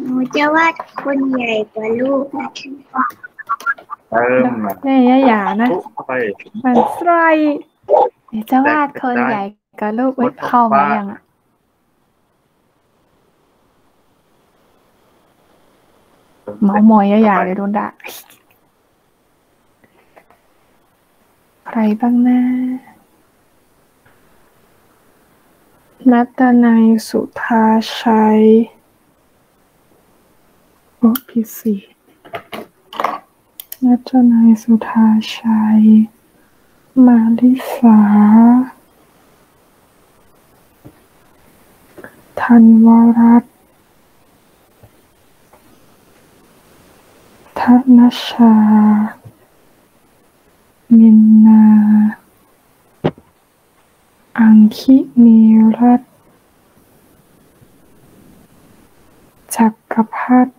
หนูจะวาดคนใหญ่กว่าลูกนะคะเติมแม่ย่าหยานะ เข้าไปมันไส้เดี๋ยวจะวาดคนใหญ่กับลูกอุ๊ยเข้ามายังอะเมาหมอยย่าหยาเดี๋ยวโดนด่าใครบ้างนะนัตนัยสุธาชัย โอ้พี่สีนัตนัยสุธาชัย มาลิสา ธันวรัตน์ธนชา มินนา อังคิมีรัตจักรพัฒน์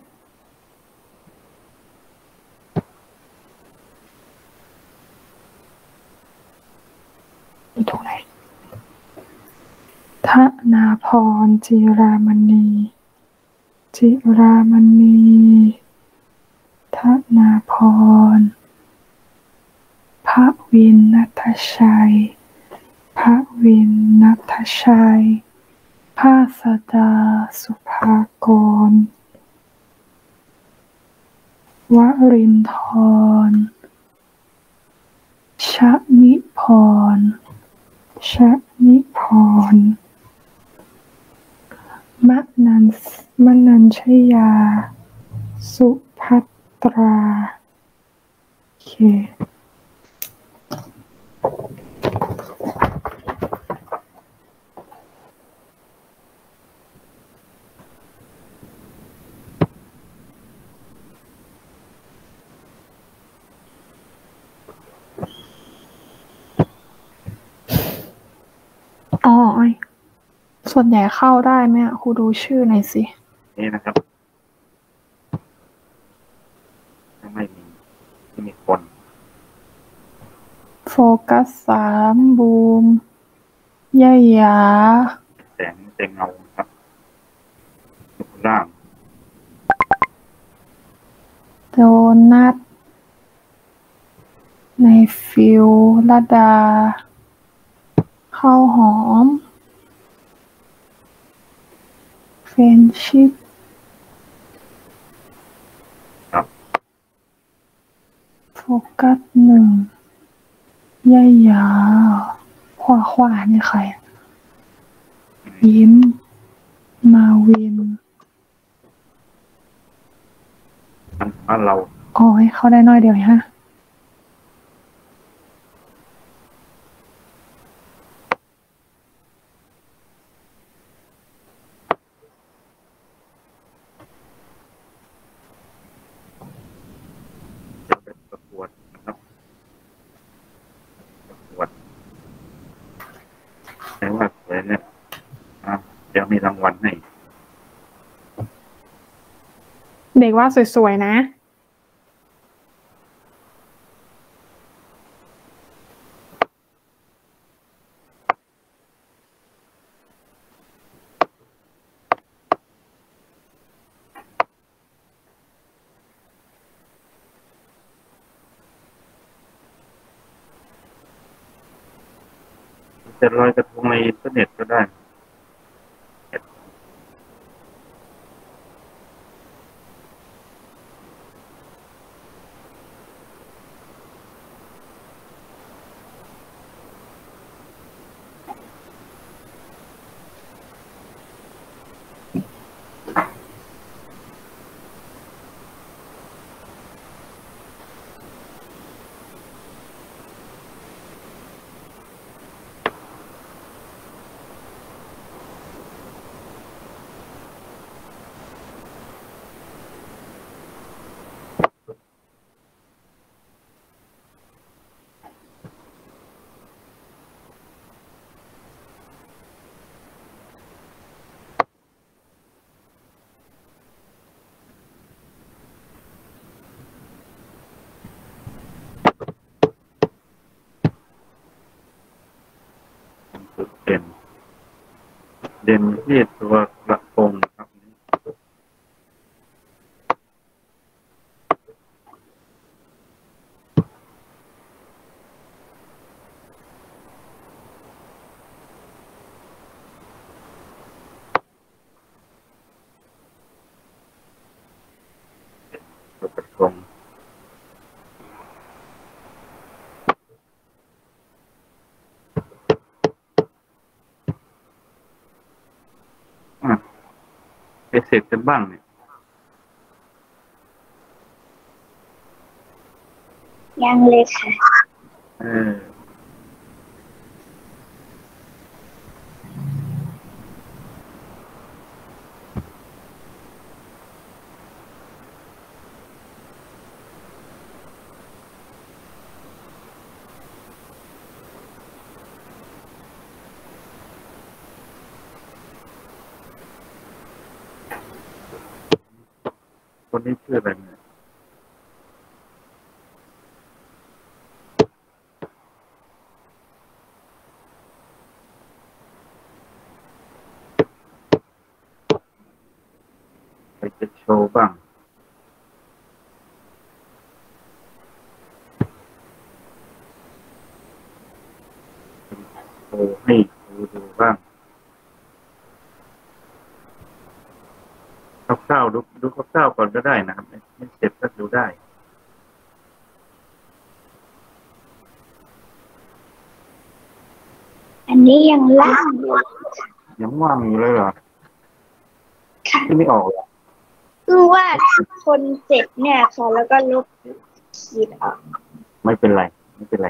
อยู่ตรงไหน ธนาพร จิรามณี จิรามณีธนาพร พระวินนัทชัย พระวินนัทชัยภาสดาสุภากร วรินทรชนิพรชนิพร มะนัน มนัญชยา สุภัตราโอเคอ๋อส่วนใหญ่เข้าได้ไหมครูดูชื่อหน่อยสิ นี่นะครับยังไม่มีไม่มีคน โฟกัสสามบูมย่าหยาแสงเต็มเงาครับรูปร่างโดนัทในฟิลระดา ข้าวหอมเฟรนชิพ ครับ โฟกัสหนึ่งย่าหยาขวาขวานี่ใครอะยิ้ม มาวินมันว่าเราอ๋อให้เขาได้น้อยเดียวฮะจะไปประกวดนะครับประกวดแต่ว่าสวยเนี่ยอะเดี๋ ยวมีรางวัลให้ เด็กว่าสวยๆนะ จะลอยกระทงในอินเทอร์เน็ตก็ได้จุดเด่น เด่นที่ตัวกระโปรงนะครับ เสร็จกันบ้างเนี่ยยังเลยค่ะ เออ คนนี้ชื่ออะไรเนี่ยใครจะโชว์บ้าง โชว์ให้ดูดูบ้าง คร่าวๆดูดูคร่าวๆก่อนก็ได้นะครับไม่ไม่เสร็จก็ดูได้อันนี้ยังล่างอยู่ยังว่างอยู่เลยเหรอค่ะที่ไม่ออกเหรอคือว่าคนเจ็บเนี่ยค่ะแล้วก็ลบขีดออก ไม่เป็นไร ไม่เป็นไร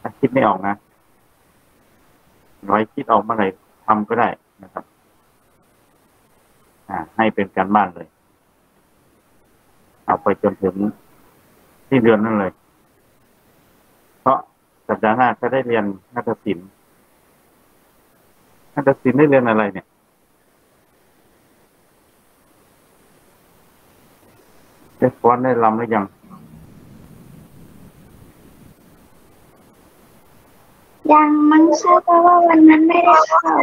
ถ้าคิดไม่ออกนะร้อยคิดออกเมื่อไหร่ทำก็ได้นะครับอ่า ให้เป็นการบ้านเลย เอาไปจนถึงที่เดือนนั่นเลย เพราะสัปดาห์หน้าก็ได้เรียนนาฏศิลป์นาฏศิลป์ได้เรียนอะไรเนี่ยได้ฟ้อนได้รำหรือยัง ยังมั้งค่ะเพราะว่าวันนั้นไม่ได้เข้า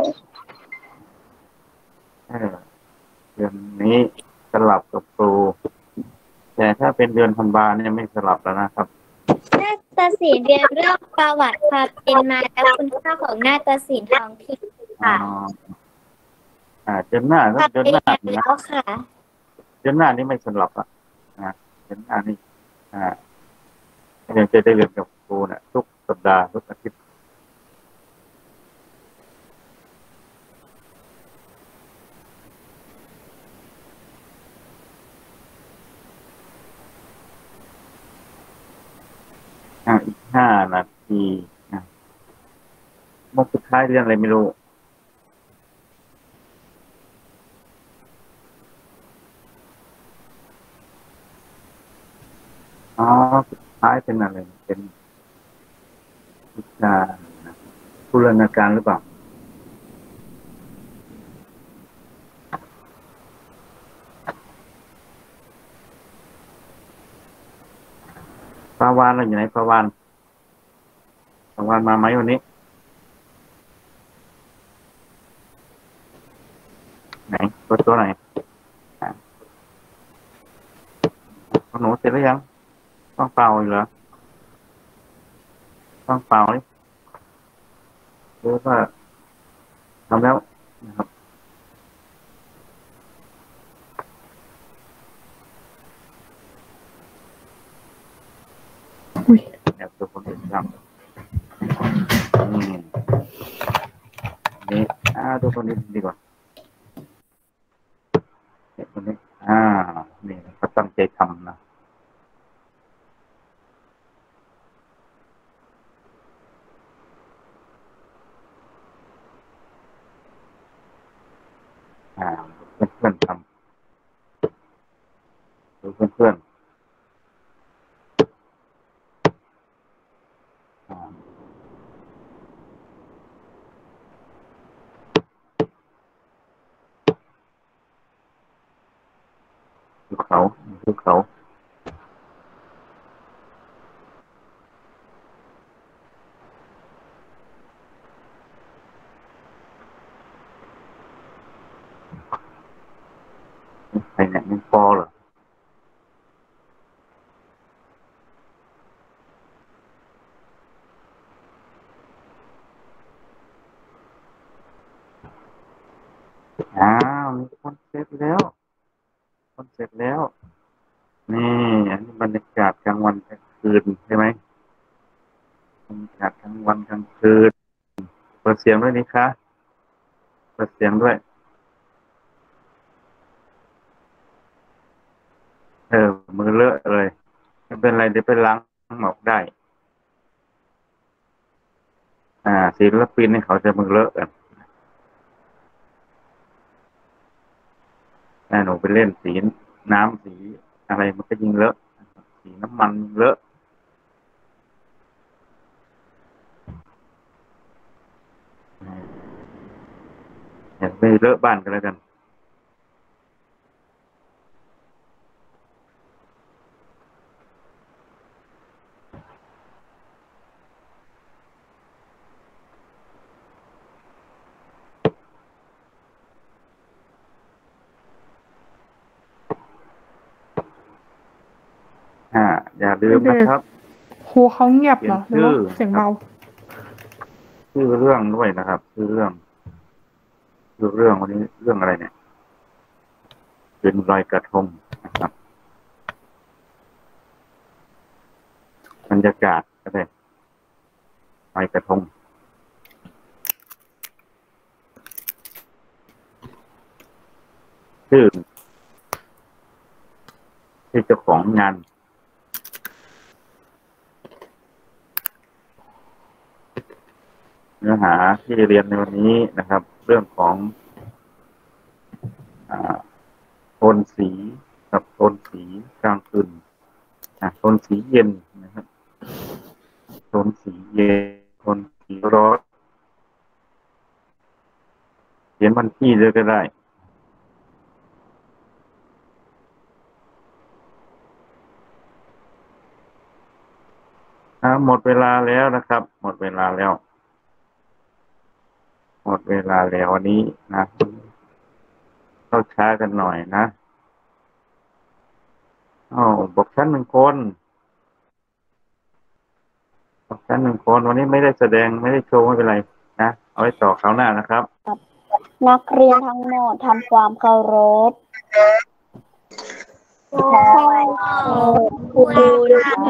เออเดือนนี้สลับกับครู แต่ถ้าเป็นเดือนธันวาเนี่ยไม่สลับแล้วนะครับนาฏศิลป์เรียนเรื่องประวัติความเป็นมาและคุณค่าของนาฏศิลป์ท้องถิ่นค่ะอ๋ออ่าเดือนหน้าทำเดือนไปหน้าเรียนนี่นะแล้วค่ะเดือนหน้านี่ไม่สลับอะนะเดือนหน้านี่อ่ายังจะได้เรียนกับครูเนี่ยทุกสัปดาห์ทุกอาทิตย์ อ่าอีกห้านาทีนะเมื่อสุดท้ายเรียนอะไรไม่รู้อ๋อสุดท้ายเป็นอะไร เป็นวิชาบูรณาการหรือเปล่า ปลาวานเราอยู่ไหนปลาวานปลาวานมาไหมวันนี้ ไหนตัวตัวไหนของหนูเสร็จแล้วยัง ต้องเป่าอีกเหรอ ต้องเป่าเลยหรือว่าทำแล้วนะครับ อุ้ยแอบตัวคนอื่นทำอืมนี่อ่าตัวคนนี้ดีกว่าเนี่ยคนนี้อ่านี่ก็ตั้งใจทำนะ อ่าเพื่อนเพื่อนๆทำดูเพื่อนเพื่อนๆอ่าภูเขา ภูเขาใครเนี่ยมันปอเหรออ้าวมีคนเสร็จแล้ว คนเสร็จแล้ว นี่อันนี้บรรยากาศกลางวันกลางคืนใช่ไหมบรรยากาศกลางวันกลางคืน เปิดเสียงด้วยนี่คะเปิดเสียงด้วย เออ มือเลอะเลยไม่เป็นไรเดี๋ยวไปล้างหมอกได้ อ่าศิลปินนี่เขาจะมือเลอะกันหนูไปเล่นสีน้ำสี อะไรมันก็ยิงเลอะสีน้ำมั อะอย่าไปเลอะบ้านกันแล้วกันอ่าอย่าลืมนะครับครูเขาเงียบเหรอหรือว่าเปลี่ยนชื่อเสียงเบาชื่อเรื่องด้วยนะครับชื่อเรื่องชื่อเรื่องวันนี้เรื่องอะไรเนี่ย เป็นรอยกระทงนะครับบรรยากาศก็ได้รอยกระทงชื่อที่เจ้าของงาน นื้อหาที่เรียนในวันนี้นะครับ เรื่องของอโทนสีกับโทนสีกลางคืนอะโทนสีเย็นนะครับโทนสีเย็นโทนสีร้อนเขียนวันที่เลยก็ได้หมดเวลาแล้วนะครับ หมดเวลาแล้ว หมดเวลาแล้ววันนี้นะเข้าช้ากันหน่อยนะอ้าวบอกชั้นหนึ่งคนบอกชั้นหนึ่งคนวันนี้ไม่ได้แสดงไม่ได้โชว์ไม่เป็นไรนะเอาไว้ต่อคราวหน้านะครับ นักเรียนทั้งหมดทำความเคารพขอบคุณค่ะ